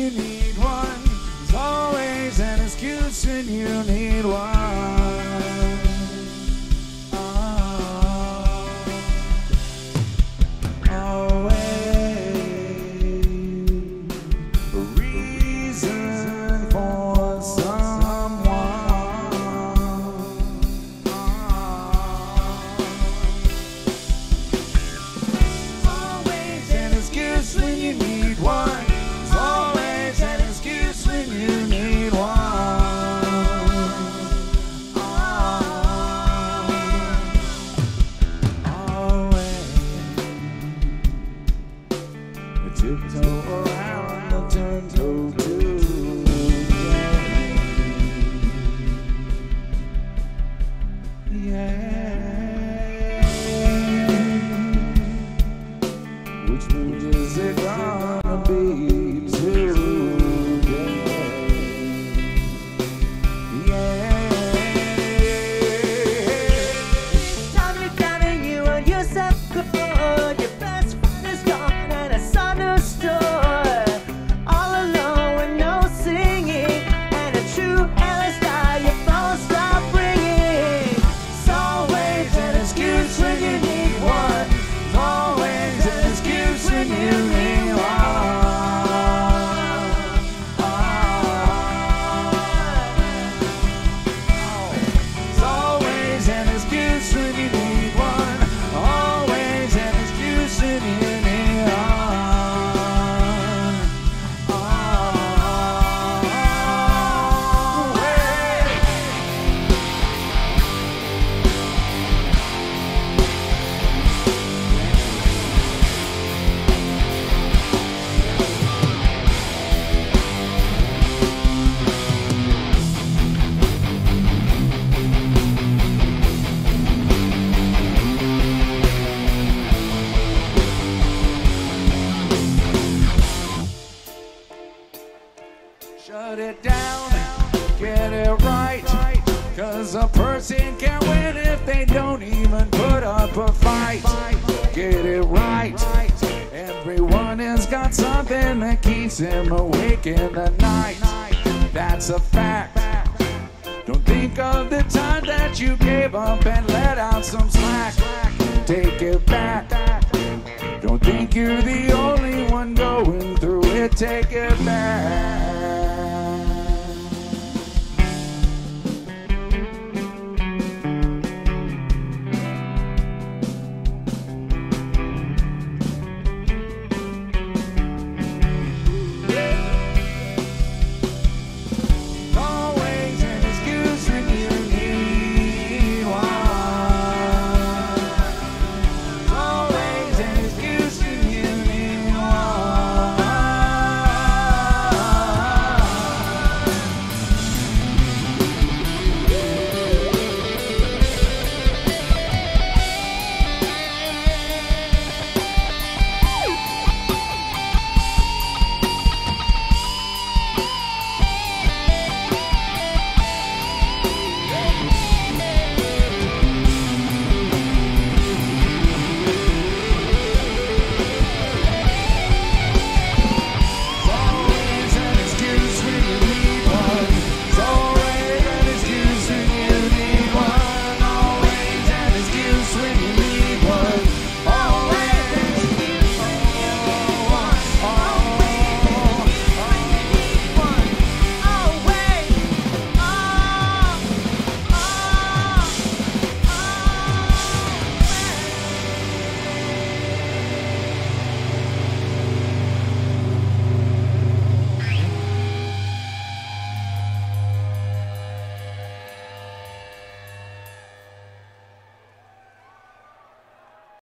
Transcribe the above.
you need one. There's always an excuse when you need one. Around Yeah. Shut it down, get it right. Cause a person can't win if they don't even put up a fight. Get it right. Everyone has got something that keeps him awake in the night. That's a fact. Don't think of the time that you gave up and let out some slack. Take it back. Don't think you're the only one going through it. Take it back.